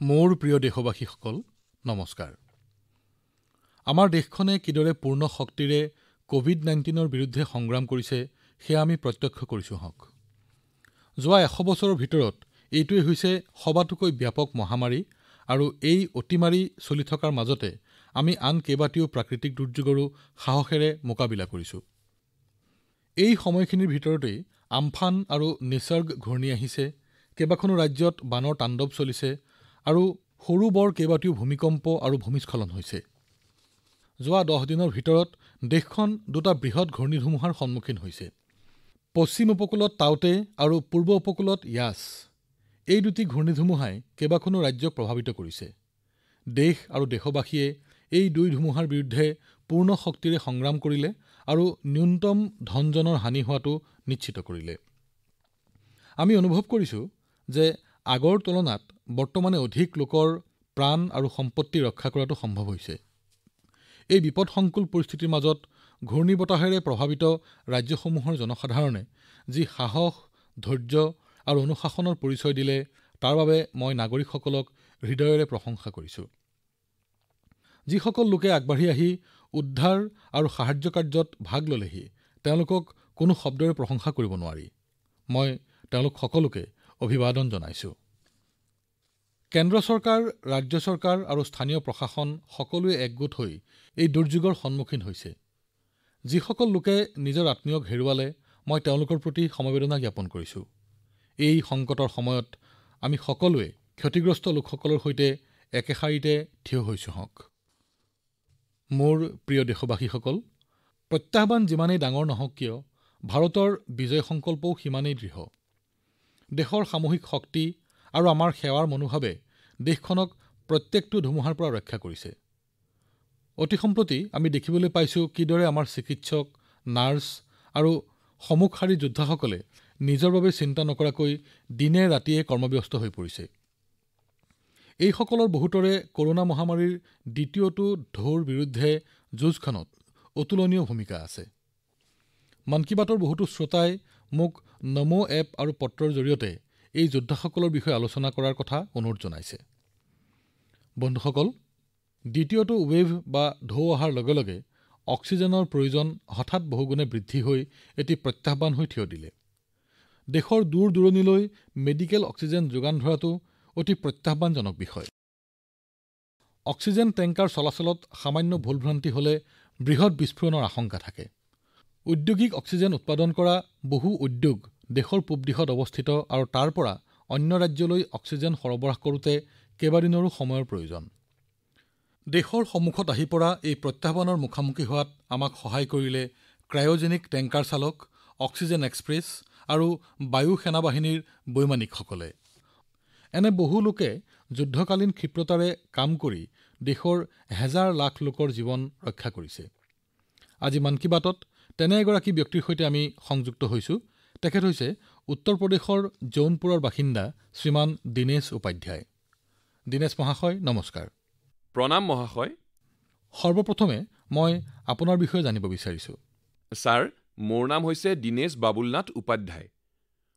মোৰ প্ৰিয় দেশবাসীসকল নমস্কাৰ। আমাৰ দেশখনে কিদৰে পূৰ্ণ শক্তিৰে কভিড নাইণ্টিনৰ বিৰুদ্ধে যুঁজ দিছে সেয়া আমি প্ৰত্যক্ষ কৰিছো যোৱা এশ বছৰৰ ভিতৰত এইটোৱেই সবাতোকৈ ব্যাপক মহামাৰী আৰু এই মহামাৰীৰ মাজতো আমি আন বহুতো প্ৰাকৃতিক দুৰ্যোগৰো সাহসেৰে মোকাবিলা কৰিছো। এই সময়ছোৱাত আমফান আৰু নিসৰ্গ ঘূৰ্ণী আহিছে কেইবাখনো ৰাজ্যত বানৰ তাণ্ডৱ চলিছে আৰু বহুতো ভূমিকম্প আৰু ভূমিস্খলনো হৈছে। যোৱা দহ দিনত দেশখন দুটা ডাঙৰ ঘূৰ্ণীৰ সন্মুখীন হৈছে। পশ্চিম উপকূলত টাউতে আৰু পূব উপকূলত ইয়াছ। এই দুটা ঘূৰ্ণীয়ে কেইবাখনো ৰাজ্যক প্ৰভাৱিত কৰিছে। দেশ আৰু দেশবাসীয়ে এই ধুমুহাৰ বিৰুদ্ধে পূৰ্ণ শক্তিৰে যুঁজ দিছে আৰু কমসংখ্যক প্ৰাণহানি নিশ্চিত কৰিছে আমি অনুভৱ কৰিছো যে পূৰ্বৰ তুলনাত এতিয়া অধিক লোকৰ প্ৰাণ আৰু সম্পত্তি ৰক্ষা কৰা সম্ভৱ হৈছে। এই বিপদসংকুল পৰিস্থিতিৰ মাজত ঘূৰ্ণীবতাহৰ প্ৰভাৱিত ৰাজ্যসমূহৰ জনসাধাৰণে যি সাহস ধৈৰ্য আৰু অনুশাসনৰ পৰিচয় দিছে তাৰ বাবে মই নাগৰিকসকলক হৃদয়েৰে প্ৰশংসা কৰিছো। যিসকলে আগবাঢ়ি আহি উদ্ধাৰ আৰু সাহায্য কাৰ্যত ব্ৰতী হৈছে তেওঁলোকক শব্দেৰে প্ৰশংসা কৰিব নোৱাৰি। মই তেওঁলোক সকলোকে অভিবাদন জনাইছো। কেন্দ্ৰ চৰকাৰ ৰাজ্য চৰকাৰ আৰু স্থানীয় প্ৰশাসন সকলোৱে একত্ৰিত হৈ এই দুৰ্যোগৰ সন্মুখীন হৈছে। যিসকলে নিজৰ প্ৰিয়জনক হেৰুৱাইছে মই তেওঁলোকৰ প্ৰতি সমবেদনা জ্ঞাপন কৰিছো। এই সংকটৰ সময়ত আমি সকলোৱে ক্ষতিগ্ৰস্ত লোকসকলৰ সৈতে একেলগে থিয় দিছো মোৰ মৰমৰ দেশবাসীসকল প্ৰত্যাহ্বান যিমানেই ডাঙৰ নহওক কিয় ভাৰতৰ বিজয় সংকল্পও সিমানেই দৃঢ়। দেশৰ সামূহিক শক্তি আৰু আমাৰ সেৱাৰ মনোভাৱে দেশখনক প্ৰতিটো ধুমুহাৰ পৰা ৰক্ষা কৰিছে। শেহতীয়াকৈ আমি দেখিবলৈ পাইছো কিদৰে আমাৰ চিকিৎসক নাৰ্চ আৰু সন্মুখৰ শাৰীৰ যোদ্ধাসকলে নিজৰ বাবে চিন্তা নকৰি দিনেৰাতিয়ে কাম কৰি আছে এওঁলোকৰ বহুলোকৰে কৰোনা মহামাৰীৰ দ্বিতীয় ঢৌৰ বিৰুদ্ধে যুঁজত অতুলনীয় ভূমিকা আছে। মন কী বাতৰ বহু শ্ৰোতাই মোক নমো এপ আৰু পত্ৰৰ জৰিয়তে এই যোদ্ধাসকলৰ বিষয়ে আলোচনা কৰাৰ অনুৰোধ জনাইছে। বন্ধুসকল দ্বিতীয় ঢৌৰ অহাৰ লগে লগে অক্সিজেনৰ চাহিদা বহুগুণে বৃদ্ধি হোৱাটো এক প্ৰত্যাহ্বান হৈ পৰিছে দেশৰ দূৰদুৰণিলৈ চিকিৎসা অক্সিজেন প্ৰেৰণ কৰাটো এক প্ৰত্যাহ্বানজনক বিষয়। অক্সিজেন টেংকাৰ চলাচলত সামান্য ত্ৰুটি হলে বৃহৎ বিস্ফোৰণৰ আশংকা থাকে। ঔদ্যোগিক অক্সিজেন উৎপাদন কৰা বহু উদ্যোগ দেশৰ পূব অৱস্থিত আৰু তাৰ পৰা আন ৰাজ্যলৈ অক্সিজেন প্ৰেৰণ কৰোঁতে কেইবাদিনো সময় লাগে দেশৰ সন্মুখত এই প্ৰত্যাহ্বানৰ সন্মুখীন হোৱাত আমাক সহায় কৰিছে ক্ৰায়জেনিক টেংকাৰ চালক অক্সিজেন এক্সপ্ৰেছ আৰু বায়ু সেনাৰ বৈমানিকসকলে। এনে বহু লোকে যুদ্ধকালীন ক্ষীপ্ৰতাৰে কাম কৰি দেশৰ হাজাৰ লাখ লোকৰ জীৱন ৰক্ষা কৰিছে। আজি মন কী বাতত তেনে এজন ব্যক্তিৰ সৈতে সংযোগ হৈছো। তেওঁ হৈছে উত্তৰ প্ৰদেশৰ জৌনপুৰৰ বাসিন্দা শ্ৰীমান দীনেশ উপাধ্যায়। দীনেশজী নমস্কাৰ। প্ৰণাম মহোদয় প্ৰথমে মই আপোনাৰ বিষয়ে জানিব বিচাৰিছো। ছাৰ মোৰ নাম দীনেশ বাবুলনাথ উপাধ্যায়।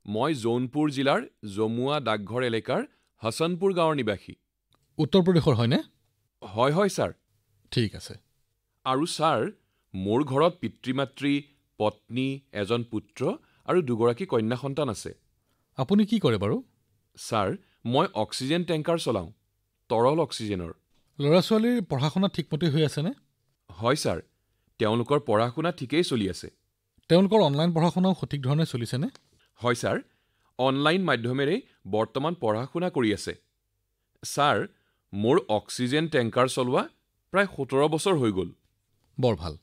মই জৌনপুৰ জিলাৰ জামুৱা ডাকঘৰ এলেকাৰ হচনপুৰ গাঁৱৰ বাসিন্দা উত্তৰ প্ৰদেশৰ হয়নে? হয় হয় ছাৰ। ঠিক আছে। আৰু ছাৰ মোৰ ঘৰত পিতৃমাতৃ পত্নী এজন পুত্ৰ আৰু দুগৰাকী কন্যা আছে। আপুনি কি কৰে ছাৰ মই অক্সিজেন টেংকাৰ চলাওঁ তৰল অক্সিজেনৰ। লৰাছোৱালীৰ পঢ়াশুনা ঠিকমতে হৈ আছেনে? হয় ছাৰ তেওঁলোকৰ পঢ়াশুনা ঠিকেই চলি আছে। তেওঁলোকৰ অনলাইন পঢ়াশুনাও ঠিকমতে চলিছেনে? হয় ছাৰ অনলাইন মাধ্যমেৰে পঢ়াশুনা কৰি আছে। ছাৰ মোৰ অক্সিজেন টেংকাৰ চলোৱা প্ৰায় ১৭ বছৰ হৈ গল। বৰ ভাল।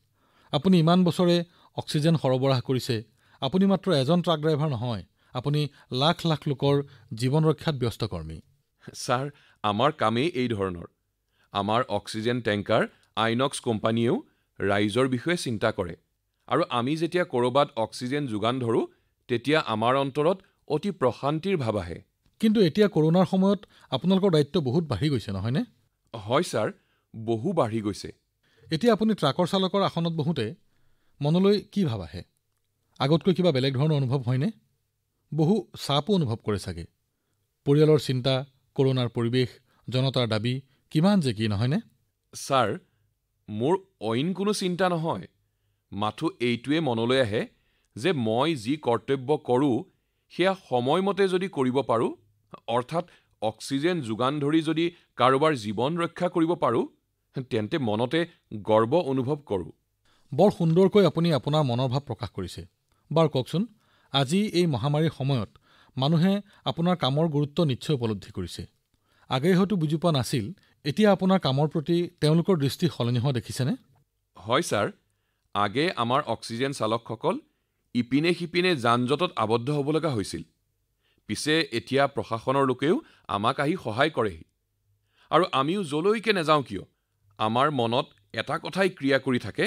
আপুনি ইমান বছৰে অক্সিজেন যোগান ধৰিছে আপুনি কেৱল এজন ট্ৰাক ড্ৰাইভাৰ নহয় আপুনি লাখ লাখ লোকৰ জীৱন ৰক্ষাত নিয়োজিত ছাৰ আমাৰ কামেই এনে আমাৰ অক্সিজেন টেংকাৰ আইএনঅএক্স কোম্পানীয়েও জনসাধাৰণৰ বিষয়ে চিন্তা কৰে আৰু যেতিয়া আমি অক্সিজেন যোগান ধৰো তেতিয়া আমাৰ হৃদয়ত এক প্ৰশান্তিৰ ভাৱ আহে। কিন্তু এতিয়া কৰোনাৰ সময়ত আপোনাৰ দায়িত্ব যথেষ্ট বৃদ্ধি পাইছে নহয়নে? হয় ছাৰ যথেষ্ট বৃদ্ধি পাইছে এতিয়া আপুনি ট্ৰাকৰ চালকৰ আসনত বহি মনলৈ কি ভাৱ আহে? আগতকৈ বেলেগ অনুভৱ হয়নে? বহু চাপো অনুভৱ কৰে পৰিয়ালৰ চিন্তা কৰোনাৰ পৰিবেশ জনতাৰ দাবী কিমান যে কি নহয়নে? ছাৰ মোৰ অইন কোনো চিন্তা নহয়। মাথো এইটোৱে মনলৈ আহে যে মই যি কৰ্তব্য কৰোঁ সেয়া সময়মতে যদি কৰিব পাৰোঁ অৰ্থাৎ অক্সিজেন যোগান ধৰি যদি কাৰোবাৰ জীৱন ৰক্ষা কৰিব পাৰোঁ তেন্তে মনতে গৰ্ব অনুভৱ কৰোঁ। বৰ সুন্দৰকৈ আপুনি আপোনাৰ মনৰ ভাৱ প্ৰকাশ কৰিছে। বাৰু কওকচোন আজি এই মহামাৰীৰ সময়ত মানুহে আপোনাৰ কামৰ গুৰুত্ব নিশ্চয় উপলব্ধি কৰিছে। আগেয়ে হয়তো বুজি পোৱা নাছিল এতিয়া আপোনাৰ কামৰ প্ৰতি তেওঁলোকৰ দৃষ্টি সলনি হোৱা দেখিছেনে? হয় ছাৰ আগে আমাৰ অক্সিজেন চালকসকল ইপিনে সিপিনে যান জঁটত আবদ্ধ হ'ব লগা হৈছিল। পিছে এতিয়া প্ৰশাসনৰ লোকেও আমাক আহি সহায় কৰেহি। আৰু আমিও যলৈকে নাযাওঁ কিয় আমাৰ মনত এটা কথাই ক্ৰিয়া কৰি থাকে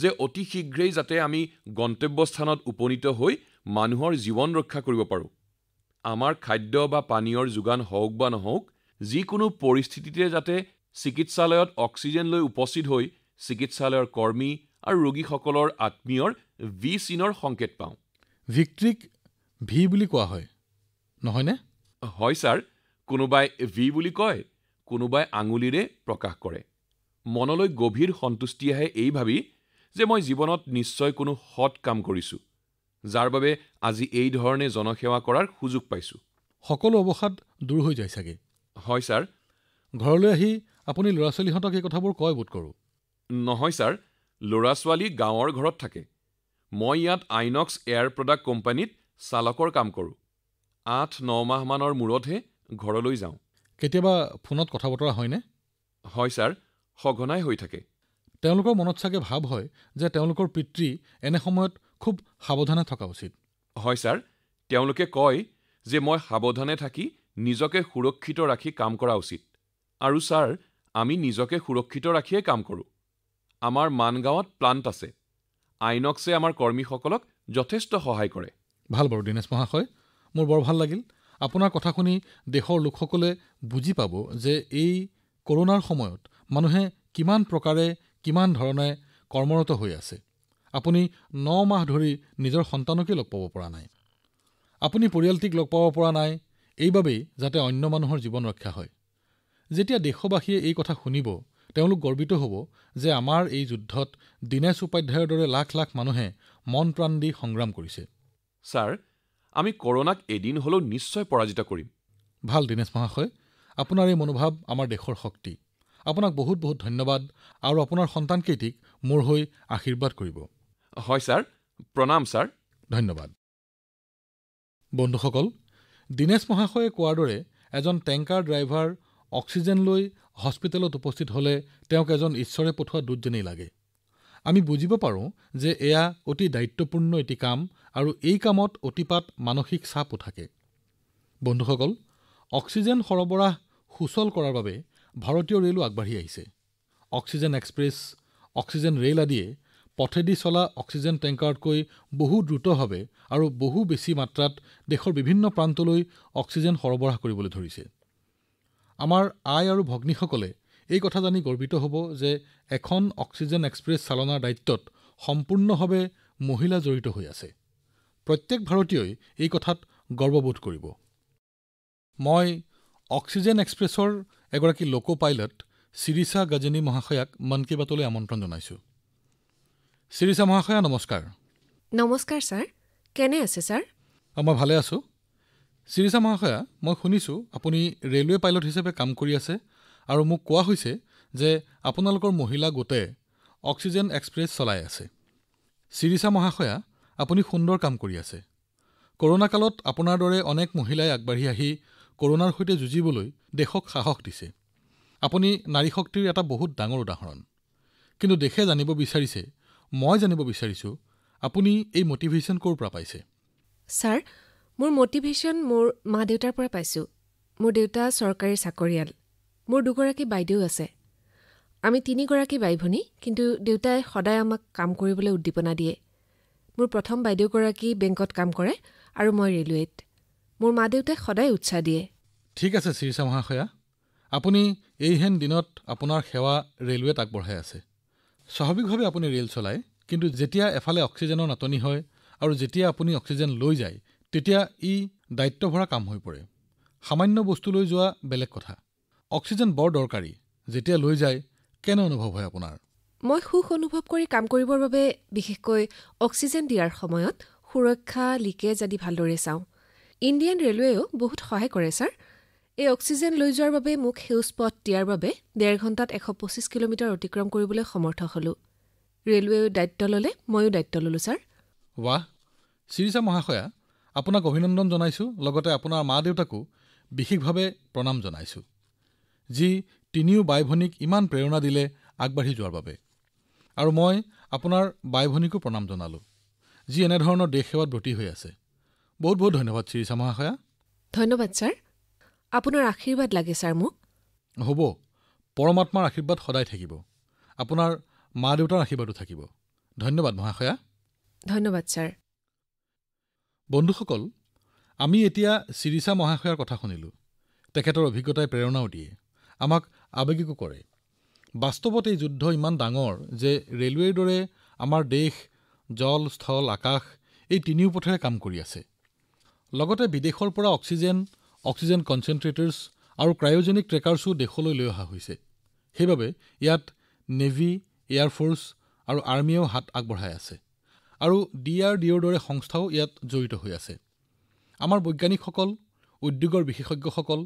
যে অতি শীঘ্ৰেই যাতে আমি গন্তব্যস্থানত উপনীত হৈ মানুহৰ জীৱন ৰক্ষা কৰিব পাৰোঁ। আমাৰ খাদ্য বা পানীয়ৰ যোগান হওক বা নহওক যিকোনো পৰিস্থিতিতে যাতে চিকিৎসালয়ত অক্সিজেন লৈ উপস্থিত হৈ চিকিৎসালয়ৰ কৰ্মী আৰু ৰোগীসকলৰ আত্মীয়ৰ ভি চিনৰ সংকেত পাওঁ। ভিক্ট্ৰিক ভি বুলি কোৱা হয় নহয়নে? হয় ছাৰ কোনোবাই ভি বুলি কয় কোনোবাই আঙুলিৰে প্ৰকাশ কৰে। মনলৈ গভীৰ সন্তুষ্টি আহে এই ভাবি যে মই জীৱনত নিশ্চয় কোনো সৎ কাম কৰিছোঁ যাৰ বাবে আজি এই ধৰণে জনসেৱা কৰাৰ সুযোগ পাইছোঁ। সকলো অৱসাদ দূৰ হৈ যায় চাগে। হয় ছাৰ। ঘৰলৈ আহি আপুনি ল'ৰা ছোৱালীহঁতক এই কথাবোৰ কয় বোধ কৰোঁ। নহয় ছাৰ। ল'ৰা ছোৱালী গাঁৱৰ ঘৰত থাকে। মই ইয়াত আইনক্স এয়াৰ প্ৰডাক্ট কোম্পানীত চালকৰ কাম কৰোঁ। আঠ ন মাহমানৰ মূৰতহে ঘৰলৈ যাওঁ। কেতিয়াবা ফোনত কথা বতৰা হয়নে? হয় ছাৰ। সঘনাই হৈ থাকে। তেওঁলোকৰ মনত চাগে ভাৱ হয় যে তেওঁলোকৰ পিতৃ এনে সময়ত খুব সাৱধানে থকা উচিত। হয় ছাৰ। তেওঁলোকে কয় যে মই সাৱধানে থাকি নিজকে সুৰক্ষিত ৰাখি কাম কৰা উচিত। আৰু ছাৰ আমি নিজকে সুৰক্ষিত ৰাখিয়ে কাম কৰোঁ। আমাৰ মানগাঁৱত প্লাণ্ট আছে। আইনক্সে আমাৰ কৰ্মীসকলক যথেষ্ট সহায় কৰে। ভাল বাৰু দীনেশ মহাশয়। মোৰ বৰ ভাল লাগিল। আপোনাৰ কথা শুনি দেশৰ লোকসকলে বুজি পাব যে এই কৰোণাৰ সময়ত মানুহে কিমান প্ৰকাৰে কিমান ধৰণে কৰ্মৰত হৈ আছে। আপুনি ন মাহ ধৰি নিজৰ সন্তানকে লগ পাব পৰা নাই। আপুনি পৰিয়ালটিক লগ পাব পৰা নাই। এইবাবেই যাতে অন্য মানুহৰ জীৱন ৰক্ষা হয়। যেতিয়া দেশবাসীয়ে এই কথা শুনিব তেওঁলোক গৰ্বিত হ'ব যে আমাৰ এই যুদ্ধত দীনেশ উপাধ্যায়ৰ দৰে লাখ লাখ মানুহে মন প্ৰাণ দি সংগ্ৰাম কৰিছে। ছাৰ আমি কৰোণাক এদিন হ'লেও নিশ্চয় পৰাজিত কৰিম। ভাল দীনেশ মহাশয় আপোনাৰ এই মনোভাৱ আমাৰ দেশৰ শক্তি। আপোনাক বহুত বহুত ধন্যবাদ আৰু আপোনাৰ সন্তানকেইটিক মোৰ হৈ আশীৰ্বাদ কৰিব। হয় ছাৰ। প্ৰণাম ছাৰ। ধন্যবাদ। বন্ধুসকল দীনেশ মহাশয়ে কোৱাৰ দৰে এজন টেংকাৰ ড্ৰাইভাৰ অক্সিজেন লৈ হস্পিটেলত উপস্থিত হলে তেওঁক এজন ঈশ্বৰে পঠোৱা দূত যেনেই লাগে। আমি বুজিব পাৰোঁ যে এয়া অতি দায়িত্বপূৰ্ণ এটি কাম আৰু এই কামত অতিপাত মানসিক চাপো থাকে। বন্ধুসকল অক্সিজেন সৰবৰাহ সুচল কৰাৰ বাবে ভাৰতীয় ৰেলো আগবাঢ়ি আহিছে। অক্সিজেন এক্সপ্ৰেছ অক্সিজেন ৰেল আদিয়ে পথেদি চলা অক্সিজেন টেংকাৰতকৈ বহু দ্ৰুতভাৱে আৰু বহু বেছি মাত্ৰাত দেশৰ বিভিন্ন প্ৰান্তলৈ অক্সিজেন সৰবৰাহ কৰিবলৈ ধৰিছে। আমাৰ আই আৰু ভগ্নীসকলে এই কথা জানি গৰ্বিত হ'ব যে এখন অক্সিজেন এক্সপ্ৰেছ চালনাৰ দায়িত্বত সম্পূৰ্ণভাৱে মহিলা জড়িত হৈ আছে। প্ৰত্যেক ভাৰতীয়ই এই কথাত গৰ্ববোধ কৰিব। মই অক্সিজেন এক্সপ্ৰেছৰ এগৰাকী লোকো পাইলট শিৰিষা গজনী মহাশয়াক মন কী বাতলৈ আমন্ত্ৰণ জনাইছোঁ। শিৰিষা মহাশয়া নমস্কাৰ। নমস্কাৰ ছাৰ। কেনে আছে ছাৰ? অ, মই ভালে আছোঁ। শিৰিষা মহাশয়া মই শুনিছোঁ আপুনি ৰেলৱে পাইলট হিচাপে কাম কৰি আছে আৰু মোক কোৱা হৈছে যে আপোনালোকৰ মহিলা গোটে অক্সিজেন এক্সপ্ৰেছ চলাই আছে। শিৰিষা মহাশয়া আপুনি সুন্দৰ কাম কৰি আছে। কৰোণা কালত আপোনাৰ দৰে অনেক মহিলাই আগবাঢ়ি আহি কৰোণাৰ সৈতে যুঁজিবলৈ দেশক সাহস দিছে। আপুনি নাৰী শক্তিৰ এটা বহুত ডাঙৰ উদাহৰণ। কিন্তু দেশে জানিব বিচাৰিছে মই জানিব বিচাৰিছোঁ আপুনি এই মটিভেশ্যন ক'ৰ পৰা পাইছে? ছাৰ মোৰ মটিভেশ্যন মোৰ মা দেউতাৰ পৰা পাইছোঁ। মোৰ দেউতা চৰকাৰী চাকৰিয়াল। মোৰ দুগৰাকী বাইদেউ আছে। আমি তিনিগৰাকী বাই ভনী কিন্তু দেউতাই সদায় আমাক কাম কৰিবলৈ উদ্দীপনা দিয়ে। মোৰ প্ৰথম বাইদেউগৰাকী বেংকত কাম কৰে আৰু মই ৰেলৱেত। মোৰ মা দেউতাই সদায় উৎসাহ দিয়ে। ঠিক আছে শিৰিষা মহাশয়া। আপুনি এইহেন দিনত আপোনাৰ সেৱা ৰেলৱেত আগবঢ়াই আছে। স্বাভাৱিকভাৱে আপুনি ৰেল চলায় কিন্তু যেতিয়া এফালে অক্সিজেনৰ নাটনি হয় আৰু যেতিয়া আপুনি অক্সিজেন লৈ যায় তেতিয়া ই দায়িত্বভৰা কাম হৈ পৰে। সামান্য বস্তু লৈ যোৱা বেলেগ কথা। অক্সিজেন বৰ দৰকাৰী। যেতিয়া লৈ যায় কেনে অনুভৱ হয় আপোনাৰ? মই সুখ অনুভৱ কৰি কাম কৰিবৰ বাবে বিশেষকৈ অক্সিজেন দিয়াৰ সময়ত সুৰক্ষা লিকেজ আদি ভালদৰে চাওঁ। ইণ্ডিয়ান ৰেলৱেও বহুত সহায় কৰে ছাৰ। এই অক্সিজেন লৈ যোৱাৰ বাবে মোক সেউজ পথ দিয়াৰ বাবে ডেৰ ঘণ্টাত এশ পঁচিছ কিলোমিটাৰ অতিক্ৰম কৰিবলৈ সমৰ্থ হ'লো। ৰেলৱেও দায়িত্ব ল'লে ময়ো দায়িত্ব ল'লোঁ ছাৰ। ৱাহ! শিৰিষা মহাশয়া আপোনাক অভিনন্দন জনাইছোঁ লগতে আপোনাৰ মা দেউতাকো বিশেষভাৱে প্ৰণাম জনাইছোঁ যি তিনিও বাই ভনীক ইমান প্ৰেৰণা দিলে আগবাঢ়ি যোৱাৰ বাবে। আৰু মই আপোনাৰ বাই ভনীকো প্ৰণাম জনালোঁ যি এনেধৰণৰ দেশ সেৱাত ব্ৰতী হৈ আছে। বহুত বহুত ধন্যবাদ শিৰিষা মহাশয়া ধন্যবাদ ছাৰ। আপোনাৰ আশীৰ্বাদ লাগে ছাৰ মোক। হ'ব পৰমাত্মাৰ আশীৰ্বাদ সদায় থাকিব। আপোনাৰ মা দেউতাৰ আশীৰ্বাদো থাকিব। ধন্যবাদ মহাশয়া ধন্যবাদ ছাৰ। বন্ধুসকল আমি এতিয়া শিৰিষা মহাশয়াৰ কথা শুনিলোঁ। তেখেতৰ অভিজ্ঞতাই প্ৰেৰণাও দিয়ে। আমাক আৱেগিকো কৰে। বাস্তৱত এই যুদ্ধ ইমান ডাঙৰ যে ৰেলৱেৰ দৰে আমাৰ দেশ জল স্থল আকাশ এই তিনিও পথেৰে কাম কৰি আছে। লগতে বিদেশৰ পৰা অক্সিজেন অক্সিজেন কনচেণ্ট্ৰেটাৰ্ছ আৰু ক্ৰায়জেনিক ট্ৰেকাৰ্ছো দেশলৈ লৈ অহা হৈছে। সেইবাবে ইয়াত নেভি এয়াৰফ'ৰ্চ আৰু আৰ্মীয়েও হাত আগবঢ়াই আছে। আৰু ডি আৰ ডি অ'ৰ দৰে সংস্থাও ইয়াত জড়িত হৈ আছে। আমাৰ বৈজ্ঞানিকসকল উদ্যোগৰ বিশেষজ্ঞসকল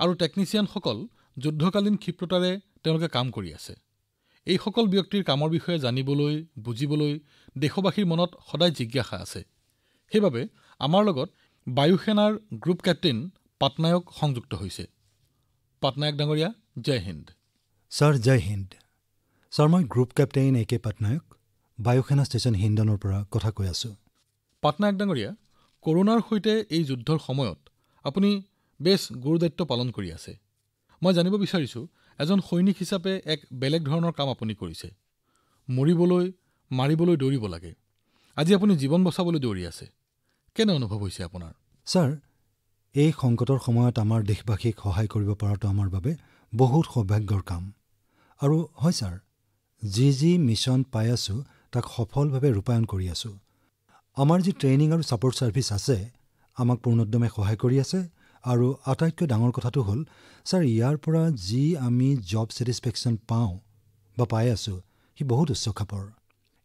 আৰু টেকনিচিয়ানসকল যুদ্ধকালীন ক্ষিপ্ৰতাৰে তেওঁলোকে কাম কৰি আছে। এইসকল ব্যক্তিৰ কামৰ বিষয়ে জানিবলৈ বুজিবলৈ দেশবাসীৰ মনত সদায় জিজ্ঞাসা আছে। সেইবাবে আমাৰ লগত বায়ুসেনাৰ গ্ৰুপ কেপ্টেইন পাটনায়ক সংযুক্ত হৈছে। পাটনায়ক ডাঙৰীয়া জয় হিন্দ। ছাৰ জয় হিন্দ। ছাৰ মই group captain A K Patnaik বায়ুসেনা ষ্টেচন হিন্দনৰ পৰা কথা কৈ আছোঁ। পাটনায়ক ডাঙৰীয়া কৰোণাৰ সৈতে এই যুদ্ধৰ সময়ত আপুনি বেছ গুৰুদায়িত্ব পালন কৰি আছে। মই জানিব বিচাৰিছোঁ এজন সৈনিক হিচাপে এক বেলেগ ধৰণৰ কাম আপুনি কৰিছে। মৰিবলৈ মাৰিবলৈ দৌৰিব লাগে। আজি আপুনি জীৱন বচাবলৈ দৌৰি আছে। কেনে অনুভৱ হৈছে আপোনাৰ? ছাৰ এই সংকটৰ সময়ত আমাৰ দেশবাসীক সহায় কৰিব পৰাটো আমাৰ বাবে বহুত সৌভাগ্যৰ কাম। আৰু হয় ছাৰ যি যি মিছন পাই আছোঁ তাক সফলভাৱে ৰূপায়ণ কৰি আছোঁ। আমাৰ যি ট্ৰেইনিং আৰু ছাপৰ্ট ছাৰ্ভিচ আছে আমাক পূৰ্ণোদ্যমে সহায় কৰি আছে আৰু আটাইতকৈ ডাঙৰ কথাটো হ'ল ছাৰ ইয়াৰ পৰা যি আমি জব ছেটিছফেকশ্যন পাওঁ বা পাই আছোঁ সি বহুত উচ্চ খাপৰ।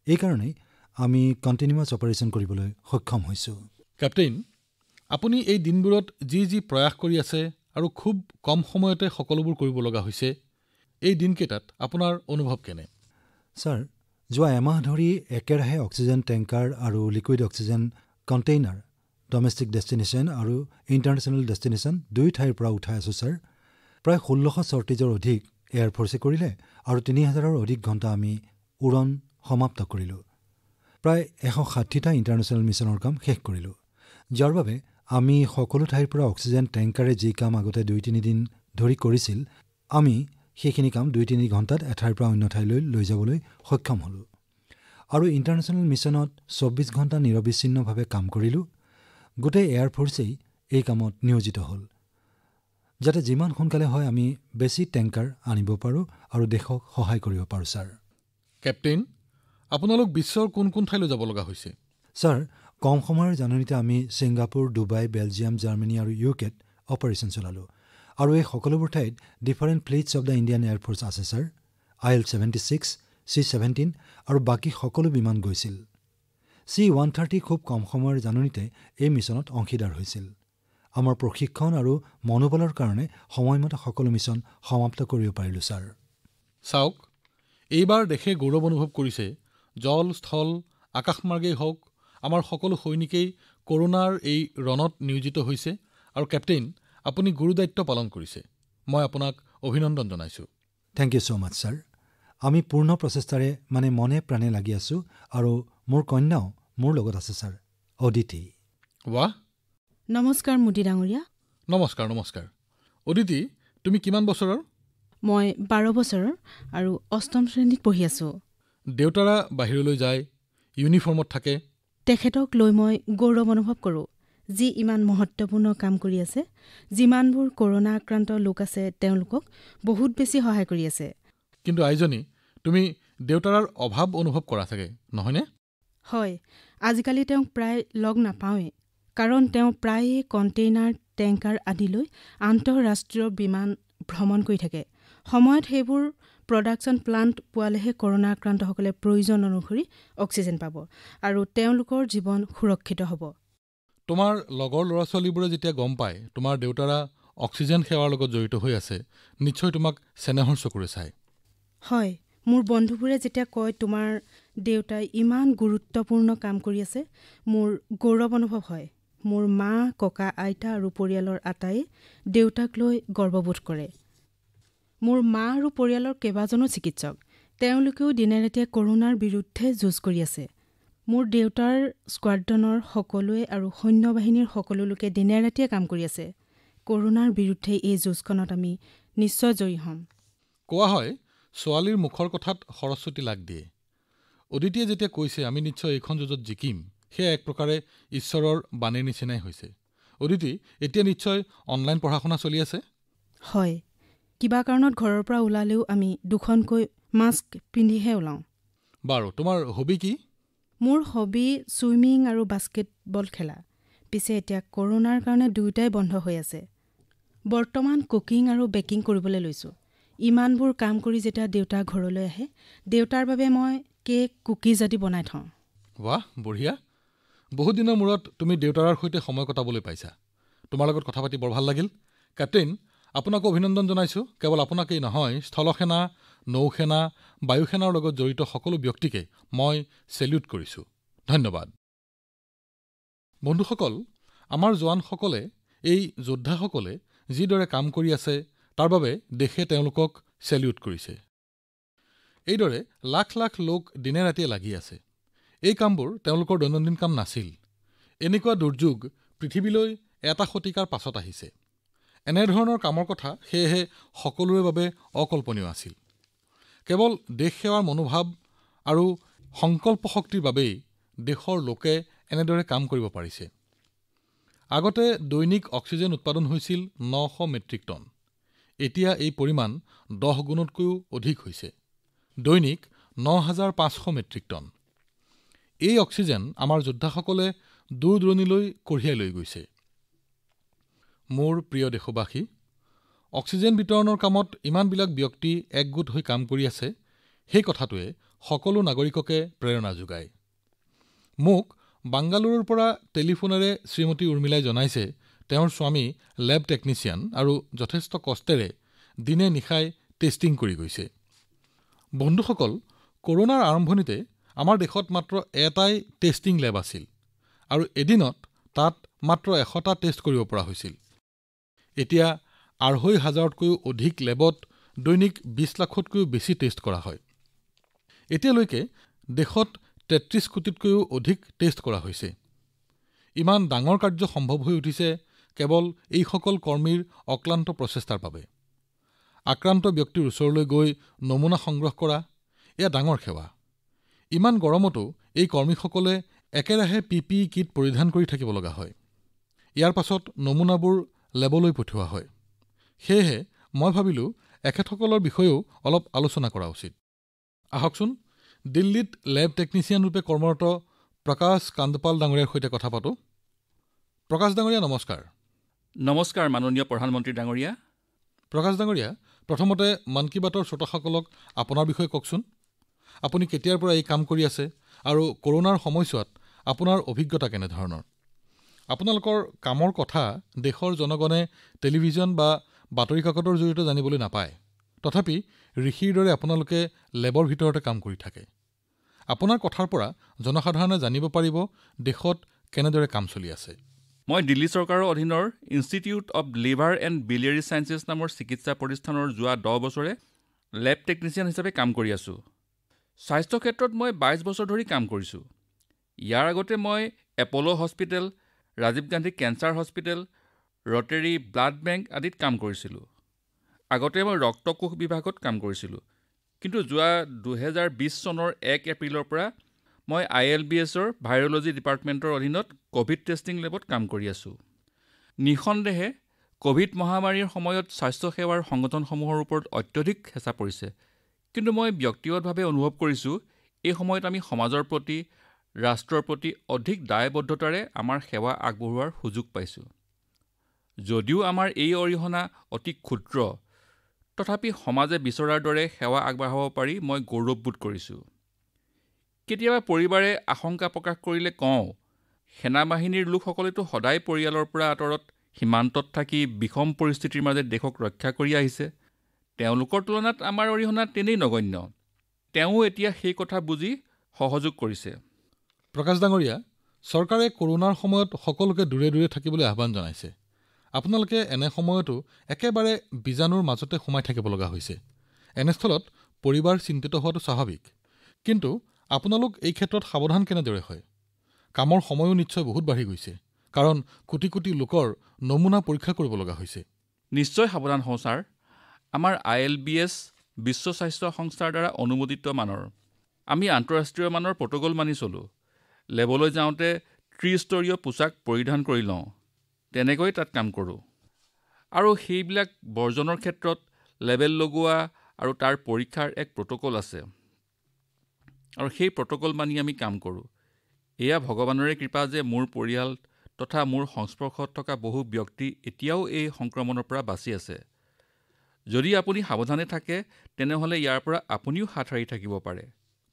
এইকাৰণেই আমি কণ্টিনিউৱাছ অপাৰেশ্যন কৰিবলৈ সক্ষম হৈছোঁ। কেপ্টেইন আপুনি এই দিনবোৰত যি যি প্ৰয়াস কৰি আছে আৰু খুব কম সময়তে সকলোবোৰ কৰিব লগা হৈছে এই দিনকেইটাত আপোনাৰ অনুভৱ কেনে? ছাৰ যোৱা এমাহ ধৰি একেৰাহে অক্সিজেন টেংকাৰ আৰু liquid oxygen container domestic destination আৰু ইণ্টাৰনেশ্যনেল ডেষ্টিনেশ্যন দুই ঠাইৰ পৰা উঠাই আছোঁ ছাৰ। প্ৰায় ষোল্লশ চৰ্টিজৰ অধিক এয়াৰফ'ৰ্চে কৰিলে আৰু তিনি হাজাৰৰ অধিক ঘণ্টা আমি উৰণ সমাপ্ত কৰিলোঁ। প্ৰায় এশ ষাঠিটা ইণ্টাৰনেশ্যনেল মিছনৰ কাম শেষ কৰিলোঁ। যাৰ বাবে আমি সকলো ঠাইৰ পৰা অক্সিজেন টেংকাৰে যি কাম আগতে দুই তিনিদিন ধৰি কৰিছিল আমি সেইখিনি কাম দুই তিনি ঘণ্টাত এঠাইৰ পৰা অন্য ঠাইলৈ লৈ যাবলৈ সক্ষম হ'লোঁ। আৰু ইণ্টাৰনেশ্যনেল মিছনত চৌব্বিছ ঘণ্টা নিৰবিচ্ছিন্নভাৱে কাম কৰিলোঁ। গোটেই এয়াৰফ'ৰ্চেই এই কামত নিয়োজিত হ'ল। যাতে যিমান সোনকালে হয় আমি বেছি টেংকাৰ আনিব পাৰোঁ আৰু দেশক সহায় কৰিব পাৰোঁ ছাৰ। কেপ্টেইন আপোনালোক বিশ্বৰ কোন কোন ঠাইলৈ যাব লগা হৈছে? ছাৰ কম সময়ৰ জাননীতে আমি ছিংগাপুৰ ডুবাই বেলজিয়াম জাৰ্মানী আৰু ইউ কেত অপাৰেশ্যন চলালোঁ। আৰু এই সকলোবোৰ ঠাইত different fleets of the Indian Air Force আছে sir I L seventy six C seventeen আৰু বাকী সকলো বিমান গৈছিল। চি ওৱান থাৰ্টি খুব কম সময়ৰ জাননীতে এই মিছনত অংশীদাৰ হৈছিল। আমাৰ প্ৰশিক্ষণ আৰু মনোবলৰ কাৰণে সময়মতে সকলো মিছন সমাপ্ত কৰিব পাৰিলোঁ ছাৰ চাওক এইবাৰ দেশে গৌৰৱ অনুভৱ কৰিছে জল স্থল আকাশমাৰ্গেই হওক আমাৰ সকলো সৈনিকেই কৰোণাৰ এই ৰণত নিয়োজিত হৈছে। আৰু কেপ্টেইন আপুনি গুৰুদায়িত্ব পালন কৰিছে। মই আপোনাক অভিনন্দন জনাইছোঁ। Thank you so' much sir আমি পূৰ্ণ প্ৰচেষ্টাৰে মানে মনে প্ৰাণে লাগি আছোঁ আৰু মোৰ কন্যাও মোৰ লগত আছে ছাৰ অদিতি। ৱাহ! নমস্কাৰ মোদী ডাঙৰীয়া। নমস্কাৰ নমস্কাৰ। অদিতি তুমি কিমান বছৰৰ? মই বাৰ বছৰৰ আৰু অষ্টম শ্ৰেণীত পঢ়ি আছোঁ। দেউতাৰা বাহিৰলৈ যায় ইউনিফৰ্মত থাকে তেখেতক লৈ মই গৌৰৱ অনুভৱ কৰোঁ যি ইমান মহত্বপূৰ্ণ কাম কৰি আছে যিমানবোৰ কৰোণা আক্ৰান্ত লোক আছে তেওঁলোকক বহুত বেছি সহায় কৰি আছে। কিন্তু আইজনী তুমি দেউতাৰাৰ অভাৱ অনুভৱ কৰা চাগে নহয়নে? হয় আজিকালি তেওঁক প্ৰায় লগ নাপাওঁৱেই কাৰণ তেওঁ প্ৰায়ে কণ্টেইনাৰ টেংকাৰ আদিলৈ আন্তঃৰাষ্ট্ৰীয় বিমান ভ্ৰমণ কৰি থাকে। সময়ত সেইবোৰ প্ৰডাকশ্যন প্লাণ্ট পোৱালেহে কৰোণা আক্ৰান্তসকলে প্ৰয়োজন অনুসৰি অক্সিজেন পাব আৰু তেওঁলোকৰ জীৱন সুৰক্ষিত হ'ব। তোমাৰ লগৰ ল'ৰা ছোৱালীবোৰে যেতিয়া গম পায় তোমাৰ দেউতাৰা অক্সিজেন সেৱাৰ লগত জড়িত হৈ আছে নিশ্চয় তোমাক চেনেহৰ চকুৰে চায়। হয় মোৰ বন্ধুবোৰে যেতিয়া কয় তোমাৰ দেউতাই ইমান গুৰুত্বপূৰ্ণ কাম কৰি আছে মোৰ গৌৰৱ অনুভৱ হয়। মোৰ মা ককা আইতা আৰু পৰিয়ালৰ আটাইয়ে দেউতাক লৈ গৰ্ববোধ কৰে। মোৰ মা আৰু পৰিয়ালৰ কেইবাজনো চিকিৎসক তেওঁলোকেও দিনে ৰাতিয়ে কৰোণাৰ বিৰুদ্ধে যুঁজ কৰি আছে। মোৰ দেউতাৰ স্কোৱাড্ৰনৰ সকলোৱে আৰু সৈন্য বাহিনীৰ সকলো লোকে দিনে ৰাতিয়ে কাম কৰি আছে। কৰোণাৰ বিৰুদ্ধে এই যুঁজখনত আমি নিশ্চয় জয়ী হ'ম। কোৱা হয় ছোৱালীৰ মুখৰ কথাত সৰস্বতী লাগ দিয়ে। অদিতিয়ে যেতিয়া কৈছে আমি নিশ্চয় এইখন যুঁজত জিকিম। সেয়া এক প্ৰকাৰে ঈশ্বৰৰ বাণীৰ নিচিনাই হৈছে। অদিতি এতিয়া নিশ্চয় অনলাইন পঢ়া শুনা চলি আছে? হয়। কিবা কাৰণত ঘৰৰ পৰা ওলালেও আমি দুখনকৈ মাস্ক পিন্ধিহে ওলাওঁ। বাৰু তোমাৰ হবি কি? মোৰ হবি ছুইমিং আৰু বাস্কেটবল খেলা। পিছে এতিয়া কৰোণাৰ কাৰণে দুয়োটাই বন্ধ হৈ আছে। বৰ্তমান কুকিং আৰু বেকিং কৰিবলৈ লৈছোঁ। ইমানবোৰ কাম কৰি যেতিয়া দেউতা ঘৰলৈ আহে দেউতাৰ বাবে মই কেক কুকিজ আদি বনাই থওঁ। বাহ বঢ়িয়া। বহুত দিনৰ মূৰত তুমি দেউতাৰৰ সৈতে সময় কটাবলৈ পাইছা। তোমাৰ লগত কথা পাতি বৰ ভাল লাগিল। কেপ্টেইন আপোনাকো অভিনন্দন জনাইছোঁ। কেৱল আপোনাকেই নহয় স্থলসেনা নৌসেনা বায়ুসেনাৰ লগত জড়িত সকলো ব্যক্তিকে মই চেলিউট কৰিছোঁ। ধন্যবাদ। বন্ধুসকল আমাৰ জোৱানসকলে এই যোদ্ধাসকলে যিদৰে কাম কৰি আছে তাৰ বাবে দেশে তেওঁলোকক চেলিউট কৰিছে। এইদৰে লাখ লাখ লোক দিনে ৰাতিয়ে লাগি আছে। এই কামবোৰ তেওঁলোকৰ দৈনন্দিন কাম নাছিল। এনেকুৱা দুৰ্যোগ পৃথিৱীলৈ এটা শতিকাৰ পাছত আহিছে। এনেধৰণৰ কামৰ কথা সেয়েহে সকলোৰে বাবে অকল্পনীয় আছিল। কেৱল দেশ সেৱাৰ মনোভাৱ আৰু সংকল্প শক্তিৰ বাবেই দেশৰ লোকে এনেদৰে কাম কৰিব পাৰিছে। আগতে দৈনিক অক্সিজেন উৎপাদন হৈছিল নশ মেট্ৰিক টন। এতিয়া এই পৰিমাণ দহ গুণতকৈও অধিক হৈছে। দৈনিক ন হাজাৰ পাঁচশ মেট্ৰিক টন। এই অক্সিজেন আমাৰ যোদ্ধাসকলে দূৰ দূৰণিলৈ কঢ়িয়াই লৈ গৈছে। মোৰ প্ৰিয় দেশবাসী অক্সিজেন বিতৰণৰ কামত ইমানবিলাক ব্যক্তি একগোট হৈ কাম কৰি আছে সেই কথাটোৱে সকলো নাগৰিককে প্ৰেৰণা যোগায়। মোক বাংগালুৰুৰ পৰা টেলিফোনেৰে শ্ৰীমতী উৰ্মিলাই জনাইছে তেওঁৰ স্বামী লেব টেকনিচিয়ান আৰু যথেষ্ট কষ্টেৰে দিনে নিশাই টেষ্টিং কৰি গৈছে। বন্ধুসকল কৰোণাৰ আৰম্ভণিতে আমাৰ দেশত মাত্ৰ এটাই টেষ্টিং লেব আছিল আৰু এদিনত তাত মাত্ৰ এশটা টেষ্ট কৰিব পৰা হৈছিল। এতিয়া আঢ়ৈ হাজাৰতকৈও অধিক লেবত দৈনিক বিছ লাখতকৈও বেছি টেষ্ট কৰা হয়। এতিয়ালৈকে দেশত তেত্ৰিছ কোটিতকৈও অধিক টেষ্ট কৰা হৈছে। ইমান ডাঙৰ কাৰ্য সম্ভৱ হৈ উঠিছে কেৱল এইসকল কৰ্মীৰ অক্লান্ত প্ৰচেষ্টাৰ বাবে। আক্ৰান্ত ব্যক্তিৰ ওচৰলৈ গৈ নমুনা সংগ্ৰহ কৰা এয়া ডাঙৰ সেৱা। ইমান গৰমতো এই কৰ্মীসকলে একেৰাহে পি পি ই কিট পৰিধান কৰি থাকিব লগা হয়। ইয়াৰ পাছত নমুনাবোৰ লেবলৈ পঠিওৱা হয়। সেয়েহে মই ভাবিলোঁ এখেতসকলৰ বিষয়েও অলপ আলোচনা কৰা উচিত। আহকচোন দিল্লীত লেব টেকনিচিয়ান ৰূপে কৰ্মৰত প্ৰকাশ কান্দপাল ডাঙৰীয়াৰ সৈতে কথা পাতোঁ। প্ৰকাশ ডাঙৰীয়া নমস্কাৰ। নমস্কাৰ মাননীয় প্ৰধানমন্ত্ৰী ডাঙৰীয়া। প্ৰকাশ ডাঙৰীয়া প্ৰথমতে মন কী বাতৰ শ্ৰোতাসকলক আপোনাৰ বিষয়ে কওকচোন। আপুনি কেতিয়াৰ পৰা এই কাম কৰি আছে আৰু কৰোণাৰ সময়ছোৱাত আপোনাৰ অভিজ্ঞতা কেনেধৰণৰ? আপোনালোকৰ কামৰ কথা দেশৰ জনগণে টেলিভিছন বা বাতৰি কাকতৰ জৰিয়তে জানিবলৈ নাপায়। তথাপি ঋষিৰ দৰে আপোনালোকে লেবৰ ভিতৰতে কাম কৰি থাকে। আপোনাৰ কথাৰ পৰা জনসাধাৰণে জানিব পাৰিব দেশত কেনেদৰে কাম চলি আছে। মই দিল্লী চৰকাৰৰ অধীনৰ institute of liver and biliary sciences নামৰ চিকিৎসা প্ৰতিষ্ঠানৰ যোৱা দহ বছৰে লেব টেকনিচিয়ান হিচাপে কাম কৰি আছোঁ। স্বাস্থ্য ক্ষেত্ৰত মই বাইছ বছৰ ধৰি কাম কৰিছোঁ। ইয়াৰ আগতে মই Apollo' hospital Rajiv Gandhi cancer hospital Rotary blood bank আদিত কাম কৰিছিলোঁ। আগতে মই ৰক্তকোষ বিভাগত কাম কৰিছিলোঁ। কিন্তু যোৱা দুহেজাৰ বিছ চনৰ এক এপ্ৰিলৰ পৰা মই আই এল বি এছৰ ভাইৰলজি ডিপাৰ্টমেণ্টৰ অধীনত ক'ভিড টেষ্টিং লেবত কাম কৰি আছোঁ। নিঃসন্দেহে ক'ভিড মহামাৰীৰ সময়ত স্বাস্থ্যসেৱাৰ সংগঠনসমূহৰ ওপৰত অত্যধিক হেঁচা পৰিছে। কিন্তু মই ব্যক্তিগতভাৱে অনুভৱ কৰিছোঁ এই সময়ত আমি সমাজৰ প্ৰতি ৰাষ্ট্ৰৰ প্ৰতি অধিক দায়বদ্ধতাৰে আমাৰ সেৱা আগবঢ়োৱাৰ সুযোগ পাইছোঁ। যদিও আমাৰ এই অৰিহণা অতি ক্ষুদ্ৰ তথাপি সমাজে বিচৰাৰ দৰে সেৱা আগবঢ়াব পাৰি মই গৌৰৱবোধ কৰিছোঁ। কেতিয়াবা পৰিবাৰে আশংকা প্ৰকাশ কৰিলে কওঁ সেনাবাহিনীৰ লোকসকলেতো সদায় পৰিয়ালৰ পৰা আঁতৰত সীমান্তত থাকি বিষম পৰিস্থিতিৰ মাজত দেশক ৰক্ষা কৰি আহিছে। তেওঁলোকৰ তুলনাত আমাৰ অৰিহণা তেনেই নগণ্য। তেওঁ এতিয়া সেই কথা বুজি সহযোগ কৰিছে। প্ৰকাশ ডাঙৰীয়া চৰকাৰে কৰোণাৰ সময়ত সকলোকে দূৰে দূৰে থাকিবলৈ আহ্বান জনাইছে। আপোনালোকে এনে সময়তো একেবাৰে বীজাণুৰ মাজতে সোমাই থাকিব লগা হৈছে। এনেস্থলত পৰিবাৰ চিন্তিত হোৱাটো স্বাভাৱিক। কিন্তু আপোনালোক এই ক্ষেত্ৰত সাৱধান কেনেদৰে হয়? কামৰ সময়ো নিশ্চয় বহুত বাঢ়ি গৈছে। কাৰণ কোটি কোটি লোকৰ নমুনা পৰীক্ষা কৰিব লগা হৈছে। নিশ্চয় সাৱধান হওঁ ছাৰ। আমাৰ আই এল বি এছ বিশ্ব স্বাস্থ্য সংস্থাৰ দ্বাৰা অনুমোদিত মানৰ। আমি আন্তঃৰাষ্ট্ৰীয় মানৰ প্ৰট'কল মানি চলোঁ। লেবলৈ যাওঁতে ত্ৰিস্তৰীয় পোছাক পৰিধান কৰি লওঁ। তেনেকৈ তাত কাম কৰোঁ। আৰু সেইবিলাক বৰ্জনৰ ক্ষেত্ৰত লেবেল লগোৱা আৰু তাৰ পৰীক্ষাৰ এক প্ৰট'কল আছে। আৰু সেই প্ৰট'কল মানি আমি কাম কৰোঁ। এয়া ভগৱানৰে কৃপা যে মোৰ পৰিয়াল তথা মোৰ সংস্পৰ্শত থকা বহু ব্যক্তি এতিয়াও এই সংক্ৰমণৰ পৰা বাচি আছে। যদি আপুনি সাৱধানে থাকে তেনেহ'লে ইয়াৰ পৰা আপুনিও হাত সাৰি থাকিব পাৰে।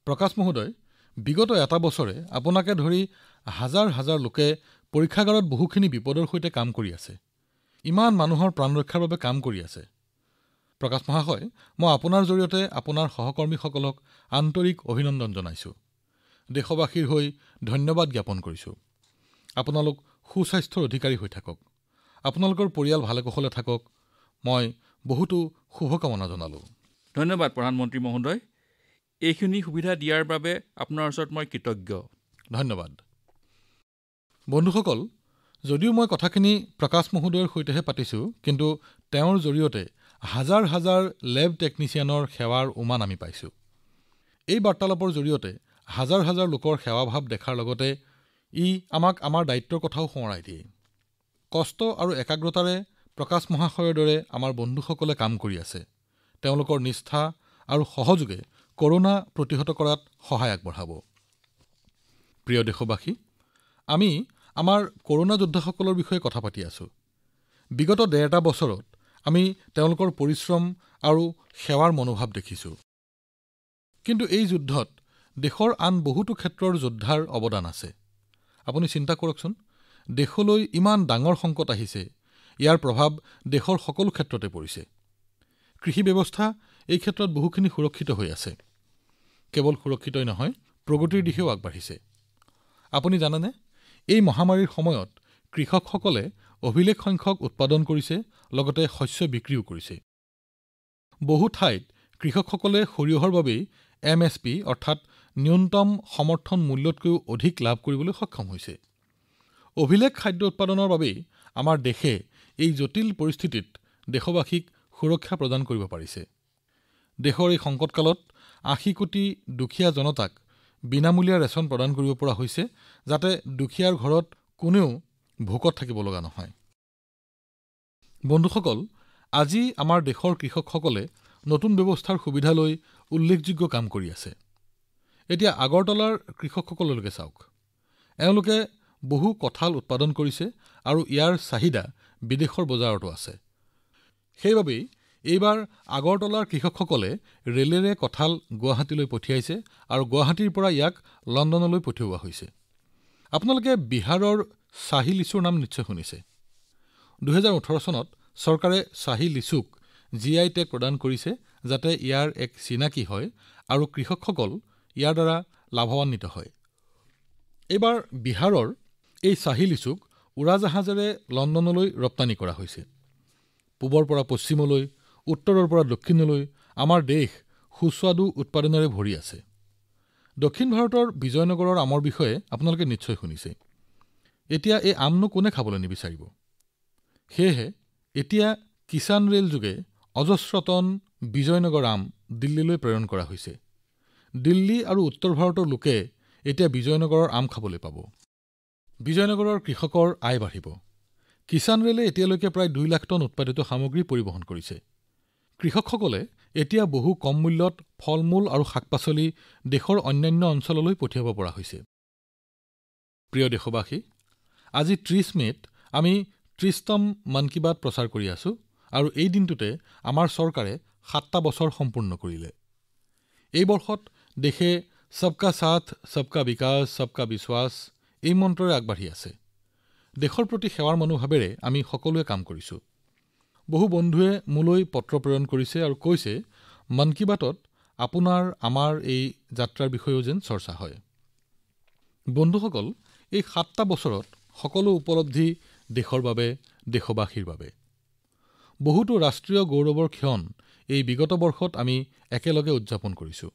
প্ৰকাশ মহোদয় বিগত এটা বছৰে আপোনাকে ধৰি হাজাৰ হাজাৰ লোকে পৰীক্ষাগাৰত বহুখিনি বিপদৰ সৈতে কাম কৰি আছে। ইমান মানুহৰ প্ৰাণ ৰক্ষাৰ বাবে কাম কৰি আছে। প্ৰকাশ মহাশয় মই আপোনাৰ জৰিয়তে আপোনাৰ সহকৰ্মীসকলক আন্তৰিক অভিনন্দন জনাইছো। দেশবাসীৰ হৈ ধন্যবাদ জ্ঞাপন কৰিছো। আপোনালোক সুস্বাস্থ্যৰ অধিকাৰী হৈ থাকক। আপোনালোকৰ পৰিয়াল ভালে কুশলে থাকক। মই বহুতো শুভকামনা জনালোঁ। ধন্যবাদ প্ৰধানমন্ত্ৰী মহোদয়। এইখিনি সুবিধা দিয়াৰ বাবে আপোনাৰ ওচৰত মই কৃতজ্ঞ। ধন্যবাদ। বন্ধুসকল যদিও মই কথাখিনি প্ৰকাশ মহোদয়ৰ সৈতেহে পাতিছোঁ কিন্তু তেওঁৰ জৰিয়তে হাজাৰ হাজাৰ লেব টেকনিচিয়ানৰ সেৱাৰ উমান আমি পাইছোঁ। এই বাৰ্তালাপৰ জৰিয়তে হাজাৰ হাজাৰ লোকৰ সেৱাভাৱ দেখাৰ লগতে ই আমাক আমাৰ দায়িত্বৰ কথাও সোঁৱৰাই দিয়ে। কষ্ট আৰু একাগ্ৰতাৰে প্ৰকাশ মহাশয়ৰ দৰে আমাৰ বন্ধুসকলে কাম কৰি আছে। তেওঁলোকৰ নিষ্ঠা আৰু সহযোগে কৰোণা প্ৰতিহত কৰাত সহায় আগবঢ়াব। প্ৰিয় দেশবাসী আমি আমাৰ কৰোণা যোদ্ধাসকলৰ বিষয়ে কথা পাতি আছো। বিগত ডেৰটা বছৰত আমি তেওঁলোকৰ পৰিশ্ৰম আৰু সেৱাৰ মনোভাৱ দেখিছো। কিন্তু এই যুদ্ধত দেশৰ আন বহুতো ক্ষেত্ৰৰ যোদ্ধাৰ অৱদান আছে। আপুনি চিন্তা কৰকচোন দেশলৈ ইমান ডাঙৰ সংকট আহিছে। ইয়াৰ প্ৰভাৱ দেশৰ সকলো ক্ষেত্ৰতে পৰিছে। কৃষি ব্যৱস্থা এই ক্ষেত্ৰত বহুখিনি সুৰক্ষিত হৈ আছে। কেৱল সুৰক্ষিতই নহয় প্ৰগতিৰ দিশেও আগবাঢ়িছে। আপুনি জানেনে এই মহামাৰীৰ সময়ত কৃষকসকলে অভিলেখ সংখ্যক উৎপাদন কৰিছে লগতে শস্য বিক্ৰীও কৰিছে। বহু ঠাইত কৃষকসকলে সৰিয়হৰ বাবেই এম এছ পি অৰ্থাৎ ন্যূনতম সমৰ্থন মূল্যতকৈও অধিক লাভ কৰিবলৈ সক্ষম হৈছে। অভিলেখ খাদ্য উৎপাদনৰ বাবেই আমাৰ দেশে এই জটিল পৰিস্থিতিত দেশবাসীক সুৰক্ষা প্ৰদান কৰিব পাৰিছে। দেশৰ এই সংকটকালত আশী কোটি দুখীয়া জনতাক বিনামূলীয়া ৰেচন প্ৰদান কৰিব পৰা হৈছে যাতে দুখীয়াৰ ঘৰত কোনেও ভোকত থাকিব লগা নহয়। বন্ধুসকল আজি আমাৰ দেশৰ কৃষকসকলে নতুন ব্যৱস্থাৰ সুবিধা লৈ উল্লেখযোগ্য কাম কৰি আছে। এতিয়া আগৰতলাৰ কৃষকসকললৈকে চাওক। এওঁলোকে বহু কঁঠাল উৎপাদন কৰিছে আৰু ইয়াৰ চাহিদা বিদেশৰ বজাৰতো আছে। সেইবাবেই এইবাৰ আগৰতলাৰ কৃষকসকলে ৰেলেৰে কঁঠাল গুৱাহাটীলৈ পঠিয়াইছে আৰু গুৱাহাটীৰ পৰা ইয়াক লণ্ডনলৈ পঠিওৱা হৈছে। আপোনালোকে বিহাৰৰ শ্বাহী লিচুৰ নাম নিশ্চয় শুনিছে। দুহেজাৰ ওঠৰ চনত চৰকাৰে শ্বাহী লিচুক জি আই টেগ প্ৰদান কৰিছে যাতে ইয়াৰ এক চিনাকি হয় আৰু কৃষকসকল ইয়াৰ দ্বাৰা লাভান্বিত হয়। এইবাৰ বিহাৰৰ এই শ্বাহী লিচুক উৰাজাহাজেৰে লণ্ডনলৈ ৰপ্তানি কৰা হৈছে। পূবৰ পৰা পশ্চিমলৈ উত্তৰৰ পৰা দক্ষিণলৈ আমাৰ দেশ সুস্বাদু উৎপাদনেৰে ভৰি আছে। দক্ষিণ ভাৰতৰ বিজয়নগৰৰ আমৰ বিষয়ে আপোনালোকে নিশ্চয় শুনিছে। এতিয়া এই আমনো কোনে খাবলৈ নিবিচাৰিব? সেয়েহে এতিয়া কিষাণ ৰেল যোগে অজস্ৰ টন বিজয়নগৰ আম দিল্লীলৈ প্ৰেৰণ কৰা হৈছে। দিল্লী আৰু উত্তৰ ভাৰতৰ লোকে এতিয়া বিজয়নগৰৰ আম খাবলৈ পাব। বিজয়নগৰৰ কৃষকৰ আয় বাঢ়িব। কিষাণ ৰেলে এতিয়ালৈকে প্ৰায় দুই লাখ টন উৎপাদিত সামগ্ৰী পৰিবহণ কৰিছে। কৃষকসকলে এতিয়া বহু কম মূল্যত ফল মূল আৰু শাক পাচলি দেশৰ অন্যান্য অঞ্চললৈ পঠিয়াব পৰা হৈছে। প্ৰিয় দেশবাসী আজি ত্ৰিছ মেত আমি ত্ৰিছতম মন কী বাত প্ৰচাৰ কৰি আছো আৰু এই দিনটোতে আমাৰ চৰকাৰে সাতটা বছৰ সম্পূৰ্ণ কৰিলে। এই বৰ্ষত দেশে সবকা সাথ সবকা বিকাশ সবকা বিশ্বাস এই মন্ত্ৰৰে আগবাঢ়ি আছে। দেশৰ প্ৰতি সেৱাৰ মনোভাৱেৰে আমি সকলোৱে কাম কৰিছো। বহু বন্ধুৱে মোলৈ পত্ৰ প্ৰেৰণ কৰিছে আৰু কৈছে মন কী বাতত আপোনাৰ আমাৰ এই যাত্ৰাৰ বিষয়েও যেন চৰ্চা হয়। বন্ধুসকল এই সাতটা বছৰত সকলো উপলব্ধি দেশৰ বাবে দেশবাসীৰ বাবে। বহুতো ৰাষ্ট্ৰীয় গৌৰৱৰ ক্ষণ এই বিগত বৰ্ষত আমি একেলগে উদযাপন কৰিছো।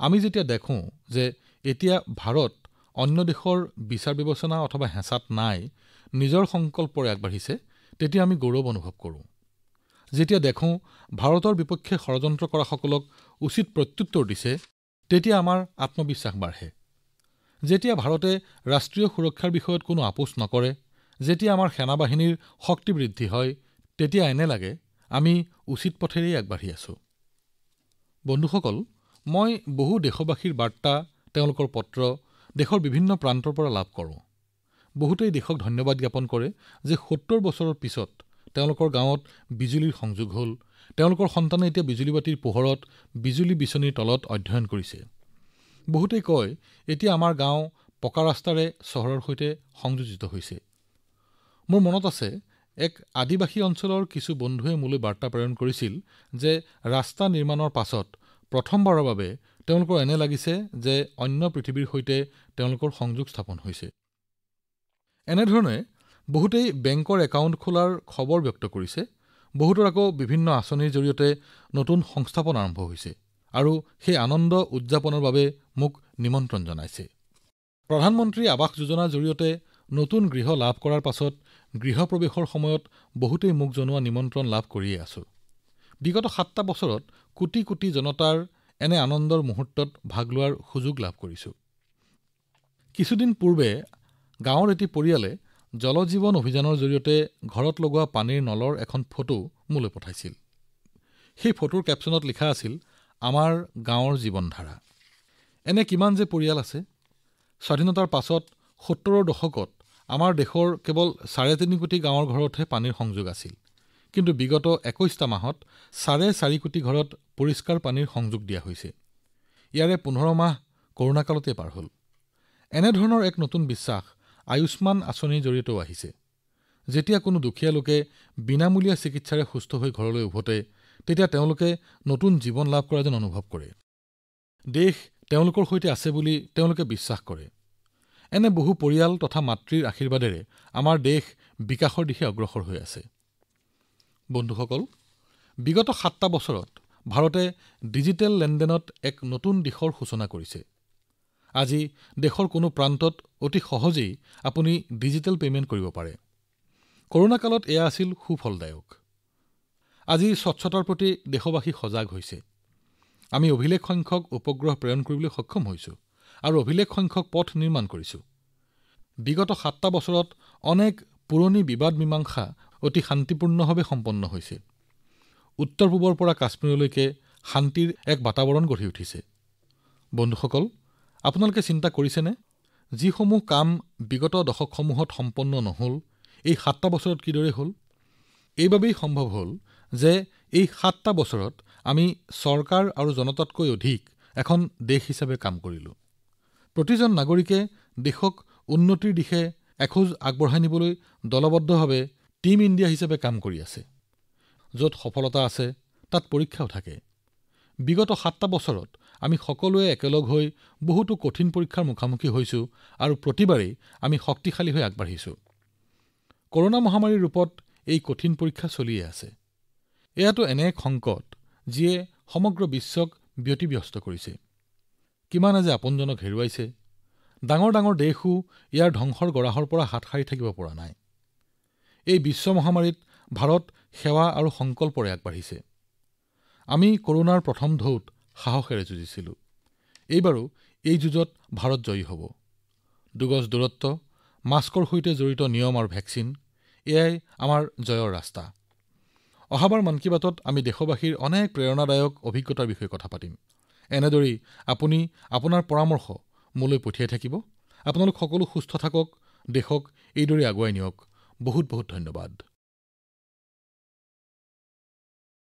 আমি যেতিয়া দেখো যে এতিয়া ভাৰত অন্য দেশৰ বিচাৰ বিবেচনা অথবা হেঁচাত নাই নিজৰ সংকল্পৰে আগবাঢ়িছে তেতিয়া আমি গৌৰৱ অনুভৱ কৰোঁ। যেতিয়া দেখো ভাৰতৰ বিপক্ষে ষড়যন্ত্ৰ কৰাসকলক উচিত প্ৰত্যুত্তৰ দিছে তেতিয়া আমাৰ আত্মবিশ্বাস বাঢ়ে। যেতিয়া ভাৰতে ৰাষ্ট্ৰীয় সুৰক্ষাৰ বিষয়ত কোনো আপোচ নকৰে যেতিয়া আমাৰ সেনাবাহিনীৰ শক্তি বৃদ্ধি হয় তেতিয়া এনে লাগে আমি উচিত পথেৰেই আগবাঢ়ি আছো। বন্ধুসকল মই বহু দেশবাসীৰ বাৰ্তা তেওঁলোকৰ পত্ৰ দেশৰ বিভিন্ন প্ৰান্তৰ পৰা লাভ কৰোঁ। বহুতেই দেশক ধন্যবাদ জ্ঞাপন কৰে যে ৭০ বছৰৰ পিছত তেওঁলোকৰ গাঁৱত বিজুলীৰ সংযোগ হ'ল। তেওঁলোকৰ সন্তানে এতিয়া বিজুলীবাতিৰ পোহৰত বিজুলী বিচনীৰ তলত অধ্যয়ন কৰিছে। বহুতেই কয় এতিয়া আমাৰ গাঁও পকা ৰাস্তাৰে চহৰৰ সৈতে সংযোজিত হৈছে। মোৰ মনত আছে এক আদিবাসী অঞ্চলৰ কিছু বন্ধুৱে মোলৈ বাৰ্তা প্ৰেৰণ কৰিছিল যে ৰাস্তা নিৰ্মাণৰ পাছত প্ৰথমবাৰৰ বাবে তেওঁলোকৰ এনে লাগিছে যে অন্য পৃথিৱীৰ সৈতে তেওঁলোকৰ সংযোগ স্থাপন হৈছে। এনেধৰণে বহুতেই বেংকৰ একাউণ্ট খোলাৰ খবৰ ব্যক্ত কৰিছে। বহুতৰ আকৌ বিভিন্ন আঁচনিৰ জৰিয়তে নতুন সংস্থাপন আৰম্ভ হৈছে আৰু সেই আনন্দ উদযাপনৰ বাবে মোক নিমন্ত্ৰণ জনাইছে। প্ৰধানমন্ত্ৰী আৱাস যোজনাৰ জৰিয়তে নতুন গৃহ লাভ কৰাৰ পাছত গৃহপ্ৰৱেশৰ সময়ত বহুতেই মোক জনোৱা নিমন্ত্ৰণ লাভ কৰিয়ে আছো। বিগত সাতটা বছৰত কোটি কোটি জনতাৰ এনে আনন্দৰ মুহূৰ্তত ভাগ লোৱাৰ সুযোগ লাভ কৰিছো। কিছুদিন পূৰ্বে গাঁৱৰ এটি পৰিয়ালে জল জীৱন অভিযানৰ জৰিয়তে ঘৰত লগোৱা পানীৰ নলৰ এখন ফটো মোলৈ পঠাইছিল। সেই ফটোৰ কেপশ্যনত লিখা আছিল আমাৰ গাঁৱৰ জীৱনধাৰা। এনে কিমান যে পৰিয়াল আছে? স্বাধীনতাৰ পাছত সত্তৰৰ দশকত আমাৰ দেশৰ কেৱল চাৰে তিনি কোটি গাঁৱৰ ঘৰতহে পানীৰ সংযোগ আছিল। কিন্তু বিগত একৈশটা মাহত চাৰে চাৰি কোটি ঘৰত পৰিষ্কাৰ পানীৰ সংযোগ দিয়া হৈছে। ইয়াৰে পোন্ধৰ মাহ কৰোণা কালতে পাৰ হ'ল। এনেধৰণৰ এক নতুন বিশ্বাস আয়ুষ্মান আঁচনিৰ জৰিয়তেও আহিছে। যেতিয়া কোনো দুখীয়া লোকে বিনামূলীয়া চিকিৎসাৰে সুস্থ হৈ ঘৰলৈ উভতে তেতিয়া তেওঁলোকে নতুন জীৱন লাভ কৰা যেন অনুভৱ কৰে। দেশ তেওঁলোকৰ সৈতে আছে বুলি তেওঁলোকে বিশ্বাস কৰে। এনে বহু পৰিয়াল তথা মাতৃৰ আশীৰ্বাদেৰে আমাৰ দেশ বিকাশৰ দিশে অগ্ৰসৰ হৈ আছে। বন্ধুসকল বিগত সাতটা বছৰত ভাৰতে ডিজিটেল লেনদেনত এক নতুন দিশৰ সূচনা কৰিছে। আজি দেশৰ কোনো প্ৰান্তত অতি সহজেই আপুনি ডিজিটেল পেমেণ্ট কৰিব পাৰে। কৰোণা কালত এয়া আছিল সুফলদায়ক। আজি স্বচ্ছতাৰ প্ৰতি দেশবাসী সজাগ হৈছে। আমি অভিলেখ সংখ্যক উপগ্ৰহ প্ৰেৰণ কৰিবলৈ সক্ষম হৈছো আৰু অভিলেখ সংখ্যক পথ নিৰ্মাণ কৰিছো। বিগত সাতটা বছৰত অনেক পুৰণি বিবাদ মীমাংসা অতি শান্তিপূৰ্ণভাৱে সম্পন্ন হৈছে উত্তৰ পূবৰ পৰা কাশ্মীৰলৈকে শান্তিৰ এক বাতাৱৰণ গঢ়ি উঠিছে। বন্ধুসকল আপোনালোকে চিন্তা কৰিছেনে? যিসমূহ কাম বিগত দশকসমূহত সম্পন্ন নহল এই সাতটা বছৰত কিদৰে হল? এইবাবেই সম্ভৱ হল যে এই সাতটা বছৰত আমি চৰকাৰ আৰু জনতাতকৈ অধিক এখন দেশ হিচাপে কাম কৰিলো। প্ৰতিজন নাগৰিকে দেশক উন্নতিৰ দিশে এখোজ আগবঢ়াই নিবলৈ দলবদ্ধভাৱে টীম ইণ্ডিয়া হিচাপে কাম কৰি আছে য'ত সফলতা আছে তাত পৰীক্ষাও থাকে। বিগত সাতটা বছৰত আমি সকলোৱে একেলগ হৈ বহুতো কঠিন পৰীক্ষাৰ মুখামুখি হৈছো আৰু প্ৰতিবাৰেই আমি শক্তিশালী হৈ আগবাঢ়িছো। কৰোণা মহামাৰীৰ ৰূপত এই কঠিন পৰীক্ষা চলিয়েই আছে। এয়াতো এনে এক সংকট যিয়ে সমগ্ৰ বিশ্বক ব্যতিব্যস্ত কৰিছে। কিমানে যে আপোনজনক হেৰুৱাইছে। ডাঙৰ ডাঙৰ দেশো ইয়াৰ ধ্বংসৰ গৰাহৰ পৰা হাত সাৰি থাকিব পৰা নাই। এই বিশ্ব মহামাৰীত ভাৰত সেৱা আৰু সংকল্পৰে আগবাঢ়িছে আমি কৰোণাৰ প্ৰথম ঢৌত সাহসেৰে যুঁজিছিলো। এইবাৰো এই যুঁজত ভাৰত জয়ী হব। দুগজ দূৰত্ব মাস্কৰ সৈতে জড়িত নিয়ম আৰু ভেকচিন এয়াই আমাৰ জয়ৰ ৰাস্তা। অহাবাৰ মন কী বাতত আমি দেশবাসীৰ অনেক প্ৰেৰণাদায়ক অভিজ্ঞতাৰ বিষয়ে কথা পাতিম। এনেদৰেই আপুনি আপোনাৰ পৰামৰ্শ মোলৈ পঠিয়াই থাকিব। আপোনালোক সকলো সুস্থ থাকক দেশক এইদৰে আগুৱাই নিয়ক। বহুত বহুত ধন্যবাদ